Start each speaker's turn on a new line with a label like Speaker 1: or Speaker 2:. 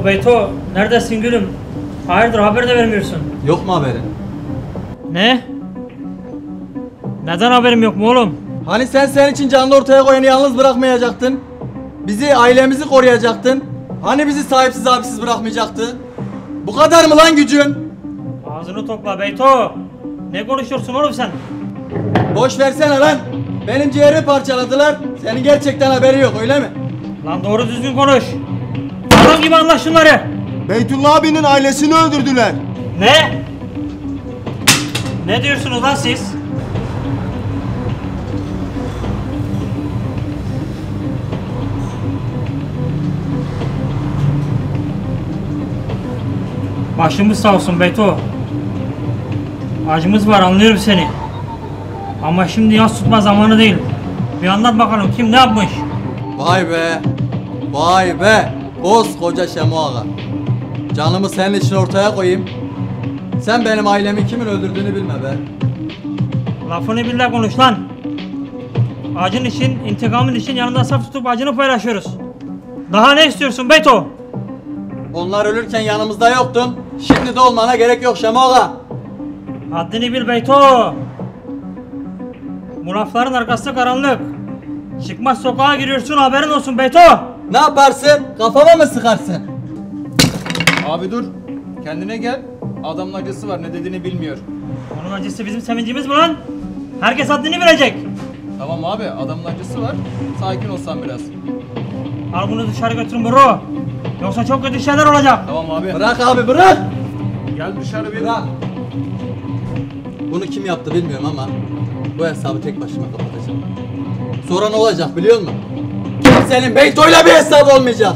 Speaker 1: Oo Beyto neredesin gülüm? Hayırdır haber de vermiyorsun.
Speaker 2: Yok mu haberin?
Speaker 1: Ne? Neden haberim yok mu oğlum?
Speaker 2: Hani sen senin için canlı ortaya koyanı yalnız bırakmayacaktın? Bizi, ailemizi koruyacaktın? Hani bizi sahipsiz abisiz bırakmayacaktın? Bu kadar mı lan gücün?
Speaker 1: Ağzını topla Beyto. Ne konuşuyorsun oğlum sen?
Speaker 2: Boş versene lan. Benim ciğerimi parçaladılar. Senin gerçekten haberi yok öyle mi?
Speaker 1: Lan doğru düzgün konuş. Adam gibi anlaş şunları.
Speaker 3: Beytullah abinin ailesini öldürdüler.
Speaker 1: Ne? Ne diyorsunuz lan siz? Başımız sağ olsun Beto. Acımız var anlıyorum seni. Ama şimdi yas tutma zamanı değil. Bir anlat bakalım kim ne yapmış?
Speaker 2: Vay be. Vay be. Koskoca Şemo Ağa. Canımı senin için ortaya koyayım. Sen benim ailemi kimin öldürdüğünü bilme be.
Speaker 1: Lafını bil de konuş lan. Acın için, intikamın için yanında saf tutup acını paylaşıyoruz. Daha ne istiyorsun Beto?
Speaker 2: Onlar ölürken yanımızda yoktun. Şimdi de olmana gerek yok Şemo Ağa.
Speaker 1: Haddini bil Beyto. Bu lafların arkası karanlık. Çıkmaz sokağa giriyorsun haberin olsun Beyto.
Speaker 2: Ne yaparsın? Kafama mı sıkarsın?
Speaker 4: Abi dur. Kendine gel. Adamın acısı var ne dediğini bilmiyor.
Speaker 1: Onun acısı bizim sevincimiz mi lan? Herkes haddini bilecek.
Speaker 4: Tamam abi adamın acısı var. Sakin olsan biraz.
Speaker 1: Al bunu dışarı götürün bro. Yoksa çok kötü şeyler olacak.
Speaker 4: Tamam abi.
Speaker 2: Bırak abi bırak.
Speaker 4: Gel dışarı bir.
Speaker 2: Bırak. Bunu kim yaptı bilmiyorum ama bu hesabı tek başıma kapatacağım. Sonra ne olacak biliyor musun? Kimsenin Beyto'yla bir hesap olmayacak.